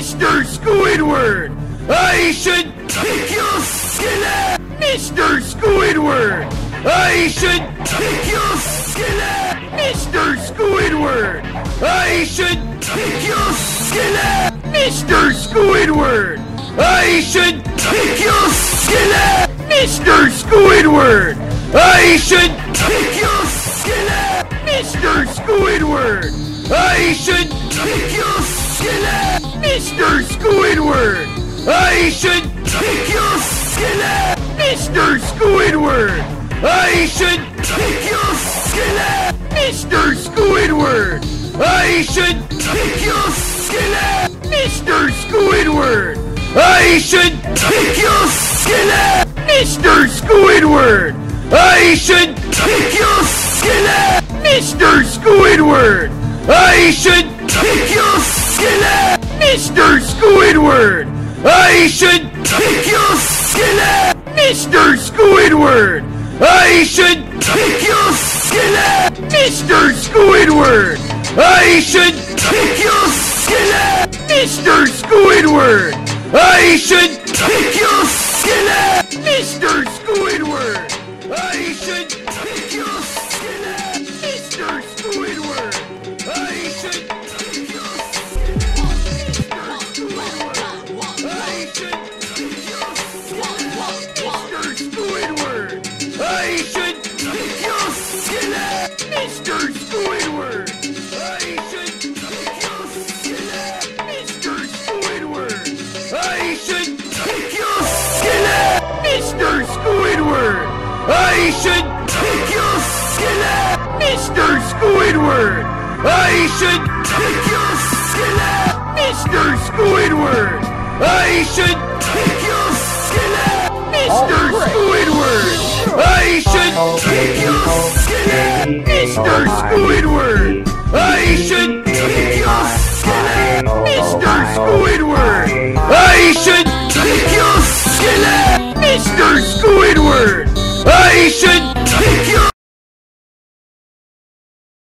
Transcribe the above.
Mr. Squidward! I should kick your skillet! Mr. Squidward! I should kick your skillet! Mr. Squidward! I should kick your skillet! Mr. Squidward! I should kick your skillet! Mr. Squidward! I should kick your skillet! Mr. Squidward! I should kick your skillet! Mr. Squidward! I should kick your skillet! Mr. Squidward! I should kick your skillet! Mr. Squidward! I should kick your skillet! Mr. Squidward! I should kick your skillet! Mr. Squidward! I should kick your skillet! Mr. Squidward! I should kick your skillet! Mr. Squidward! I should kick your skillet! Mr. Squidward! I should kick your skillet! Mr. Squidward! I should kick your skillet! Mr. Squidward! I should kick your skillet! Mr. Squidward! I should Mr. Squidward! I should kick your skillet! Mr. Squidward! I should kick your skillet! Mr. Squidward! I should kick your skillet! Mr. Squidward! I should kick your skillet! Mr. Squidward! I should kick your skillet! Mr. Squidward! I should! Mr. Squidward! I should kick your skillet! Mr. Squidward! I should kick your skillet! Mr. Squidward! I should